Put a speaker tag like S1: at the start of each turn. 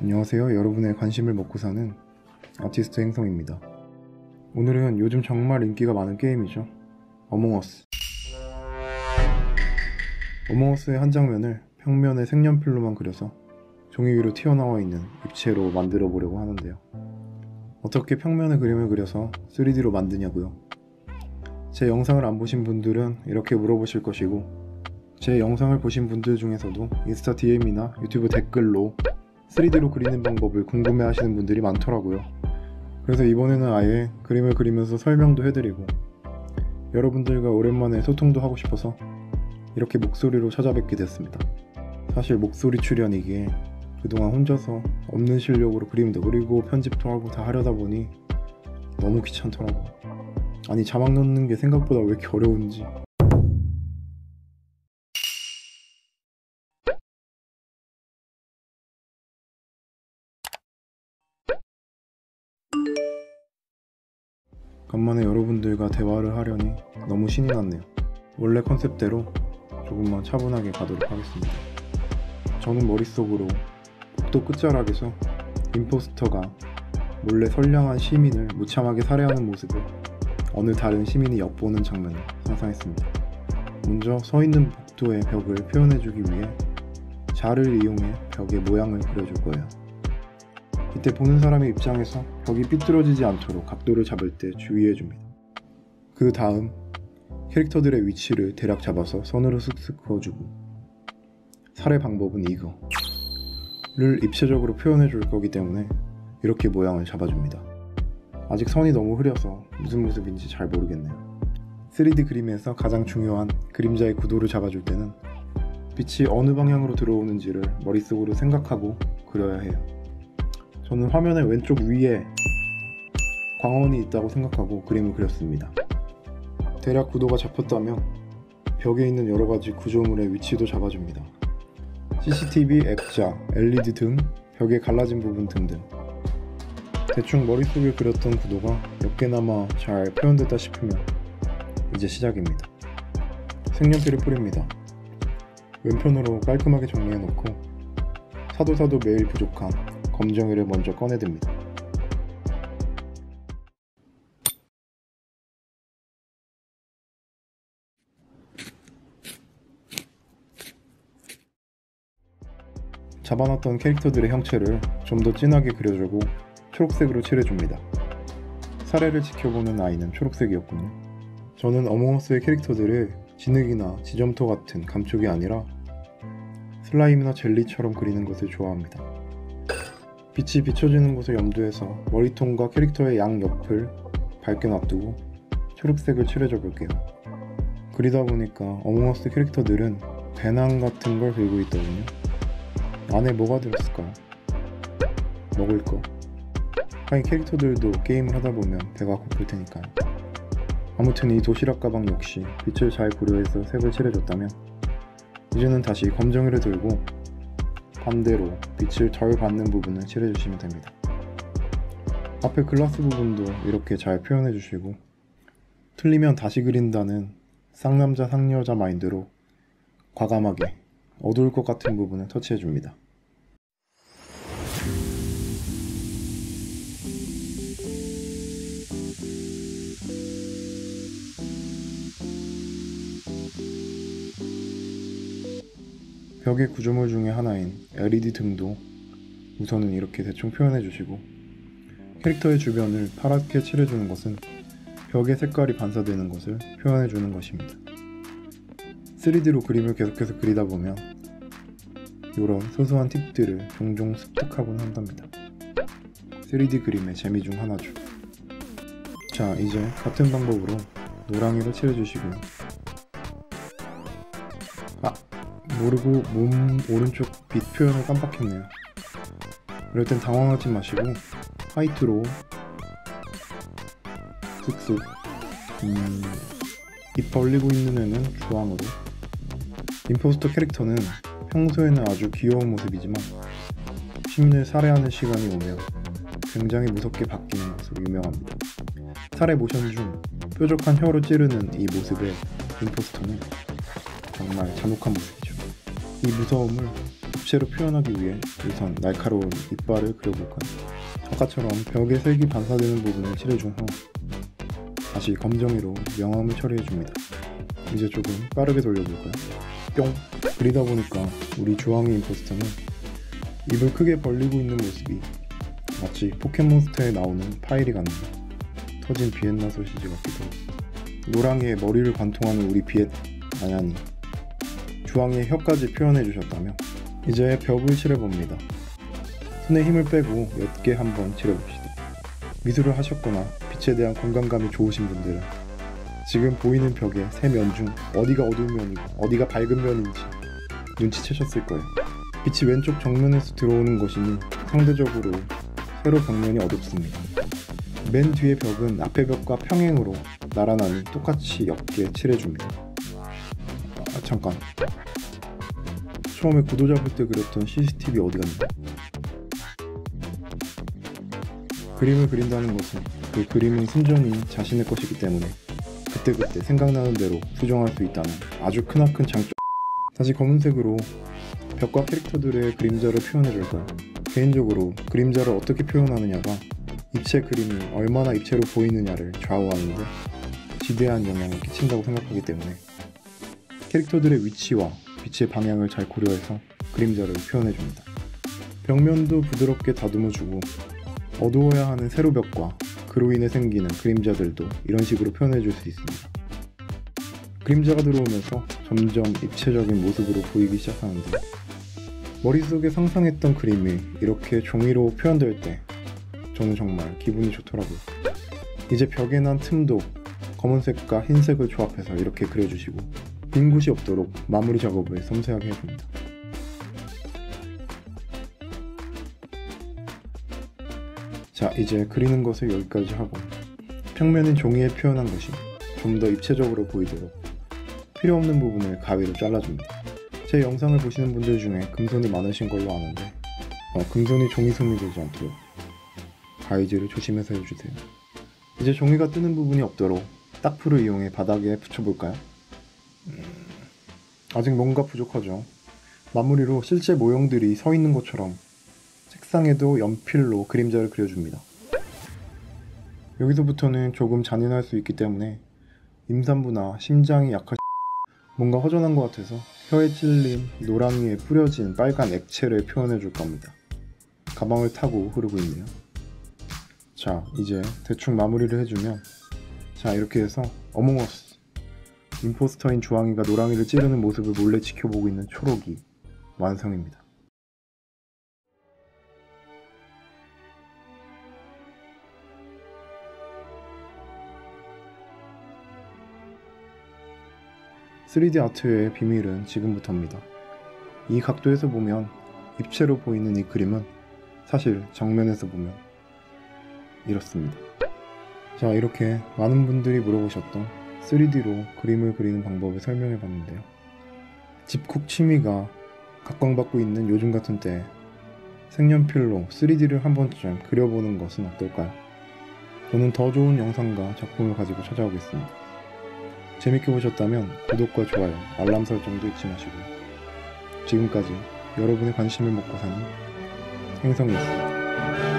S1: 안녕하세요. 여러분의 관심을 먹고 사는 아티스트 행성입니다. 오늘은 요즘 정말 인기가 많은 게임이죠. 어몽어스. 어몽어스의 한 장면을 평면에 색연필로만 그려서 종이 위로 튀어나와 있는 입체로 만들어 보려고 하는데요. 어떻게 평면에 그림을 그려서 3D로 만드냐고요? 제 영상을 안 보신 분들은 이렇게 물어보실 것이고 제 영상을 보신 분들 중에서도 인스타 DM이나 유튜브 댓글로 3D로 그리는 방법을 궁금해 하시는 분들이 많더라고요. 그래서 이번에는 아예 그림을 그리면서 설명도 해드리고 여러분들과 오랜만에 소통도 하고 싶어서 이렇게 목소리로 찾아뵙게 됐습니다. 사실 목소리 출연이기에 그동안 혼자서 없는 실력으로 그림도 그리고 편집도 하고 다 하려다 보니 너무 귀찮더라고요. 아니 자막 넣는 게 생각보다 왜 이렇게 어려운지 간만에 여러분들과 대화를 하려니 너무 신이 났네요. 원래 컨셉대로 조금만 차분하게 가도록 하겠습니다. 저는 머릿속으로 복도 끝자락에서 임포스터가 몰래 선량한 시민을 무참하게 살해하는 모습을 어느 다른 시민이 엿보는 장면을 상상했습니다. 먼저 서 있는 복도의 벽을 표현해주기 위해 자를 이용해 벽의 모양을 그려줄 거예요. 이때 보는 사람의 입장에서 벽이 삐뚤어지지 않도록 각도를 잡을 때 주의해줍니다. 그 다음 캐릭터들의 위치를 대략 잡아서 선으로 쓱쓱 그어주고 살해 방법은 이거 를 입체적으로 표현해 줄 거기 때문에 이렇게 모양을 잡아줍니다. 아직 선이 너무 흐려서 무슨 모습인지 잘 모르겠네요. 3D 그림에서 가장 중요한 그림자의 구도를 잡아줄 때는 빛이 어느 방향으로 들어오는지를 머릿속으로 생각하고 그려야 해요. 저는 화면의 왼쪽 위에 광원이 있다고 생각하고 그림을 그렸습니다. 대략 구도가 잡혔다면 벽에 있는 여러 가지 구조물의 위치도 잡아줍니다. CCTV, 액자, LED 등 벽에 갈라진 부분 등등. 대충 머릿속에 그렸던 구도가 몇 개나마 잘 표현됐다 싶으면 이제 시작입니다. 색연필을 뿌립니다. 왼편으로 깔끔하게 정리해놓고 사도 사도 매일 부족한 검정이를 먼저 꺼내듭니다. 잡아놨던 캐릭터들의 형체를 좀 더 진하게 그려주고 초록색으로 칠해줍니다. 사례를 지켜보는 아이는 초록색이었군요. 저는 어몽어스의 캐릭터들을 진흙이나 지점토 같은 감촉이 아니라 슬라임이나 젤리처럼 그리는 것을 좋아합니다. 빛이 비춰지는 곳을 염두해서 머리통과 캐릭터의 양 옆을 밝게 놔두고 초록색을 칠해줘 볼게요. 그리다 보니까 어몽어스 캐릭터들은 배낭 같은 걸 들고 있더군요. 안에 뭐가 들었을까요? 먹을 거. 하긴 캐릭터들도 게임을 하다 보면 배가 고플 테니까요. 아무튼 이 도시락 가방 역시 빛을 잘 고려해서 색을 칠해줬다면 이제는 다시 검정이를 들고 반대로 빛을 덜 받는 부분을 칠해주시면 됩니다. 앞에 글라스 부분도 이렇게 잘 표현해주시고 틀리면 다시 그린다는 쌍남자 상여자 마인드로 과감하게 어두울 것 같은 부분을 터치해줍니다. 벽의 구조물 중에 하나인 LED 등도 우선은 이렇게 대충 표현해 주시고 캐릭터의 주변을 파랗게 칠해주는 것은 벽의 색깔이 반사되는 것을 표현해 주는 것입니다. 3D로 그림을 계속해서 그리다 보면 이런 소소한 팁들을 종종 습득하곤 한답니다. 3D 그림의 재미 중 하나죠. 자, 이제 같은 방법으로 노랑이를 칠해주시고요. 모르고 몸 오른쪽 빛 표현을 깜빡했네요. 이럴 땐 당황하지 마시고 화이트로 쓱쓱 음, 입 벌리고 있는 애는 주황으로 임포스터 캐릭터는 평소에는 아주 귀여운 모습이지만 시민을 살해하는 시간이 오면 굉장히 무섭게 바뀌는 것으로 유명합니다. 살해 모션 중 뾰족한 혀로 찌르는 이 모습의 임포스터는 정말 잔혹한 모습이죠. 이 무서움을 입체로 표현하기 위해 우선 날카로운 이빨을 그려볼까요? 아까처럼 벽에 색이 반사되는 부분을 칠해준 후 다시 검정이로 명암을 처리해줍니다. 이제 조금 빠르게 돌려볼까요? 뿅! 그리다 보니까 우리 주황이 임포스터는 입을 크게 벌리고 있는 모습이 마치 포켓몬스터에 나오는 파일이 같네요. 터진 비엔나 소시지 같기도 노랑이의 머리를 관통하는 우리 비엣 아냐니 주황이의 혀까지 표현해 주셨다며 이제 벽을 칠해봅니다. 손에 힘을 빼고 옅게 한번 칠해봅시다. 미술을 하셨거나 빛에 대한 공간감이 좋으신 분들은 지금 보이는 벽의 세 면 중 어디가 어두운 면이고 어디가 밝은 면인지 눈치채셨을 거예요. 빛이 왼쪽 정면에서 들어오는 것이니 상대적으로 세로 벽면이 어둡습니다. 맨 뒤의 벽은 앞의 벽과 평행으로 나란하니 똑같이 옅게 칠해줍니다. 아, 잠깐. 처음에 구도 잡을 때 그렸던 CCTV 어디 갔나? 그림을 그린다는 것은 그 그림은 순전히 자신의 것이기 때문에 그때그때 생각나는 대로 수정할 수 있다는 아주 크나큰 장점. 다시 검은색으로 벽과 캐릭터들의 그림자를 표현해줄까요? 개인적으로 그림자를 어떻게 표현하느냐가 입체 그림이 얼마나 입체로 보이느냐를 좌우하는데 지대한 영향을 끼친다고 생각하기 때문에 캐릭터들의 위치와 빛의 방향을 잘 고려해서 그림자를 표현해줍니다. 벽면도 부드럽게 다듬어주고 어두워야 하는 세로벽과 그로 인해 생기는 그림자들도 이런 식으로 표현해줄 수 있습니다. 그림자가 들어오면서 점점 입체적인 모습으로 보이기 시작하는데 머릿속에 상상했던 그림이 이렇게 종이로 표현될 때 저는 정말 기분이 좋더라고요. 이제 벽에 난 틈도 검은색과 흰색을 조합해서 이렇게 그려주시고 빈 곳이 없도록 마무리 작업을 섬세하게 해줍니다. 자 이제 그리는 것을 여기까지 하고 평면인 종이에 표현한 것이 좀 더 입체적으로 보이도록 필요 없는 부분을 가위로 잘라줍니다. 제 영상을 보시는 분들 중에 금손이 많으신 걸로 아는데 어, 금손이 종이 손이 되지 않도록 가위질을 조심해서 해주세요. 이제 종이가 뜨는 부분이 없도록 딱풀을 이용해 바닥에 붙여볼까요? 음, 아직 뭔가 부족하죠. 마무리로 실제 모형들이 서 있는 것처럼 책상에도 연필로 그림자를 그려줍니다. 여기서부터는 조금 잔인할 수 있기 때문에 임산부나 심장이 약하 뭔가 허전한 것 같아서 혀에 찔린 노랑 이에 뿌려진 빨간 액체를 표현해 줄 겁니다. 가방을 타고 흐르고 있네요. 자, 이제 대충 마무리를 해주면 자, 이렇게 해서 어몽어스 임포스터인 주황이가 노랑이를 찌르는 모습을 몰래 지켜보고 있는 초록이 완성입니다. 3D 아트의 비밀은 지금부터입니다. 이 각도에서 보면 입체로 보이는 이 그림은 사실 정면에서 보면 이렇습니다. 자, 이렇게 많은 분들이 물어보셨던 3D로 그림을 그리는 방법을 설명해 봤는데요. 집콕 취미가 각광받고 있는 요즘 같은 때에 색연필로 3D를 한 번쯤 그려보는 것은 어떨까요? 저는 더 좋은 영상과 작품을 가지고 찾아오겠습니다. 재밌게 보셨다면 구독과 좋아요, 알람 설정도 잊지 마시고 지금까지 여러분의 관심을 먹고 사는 행성이었습니다.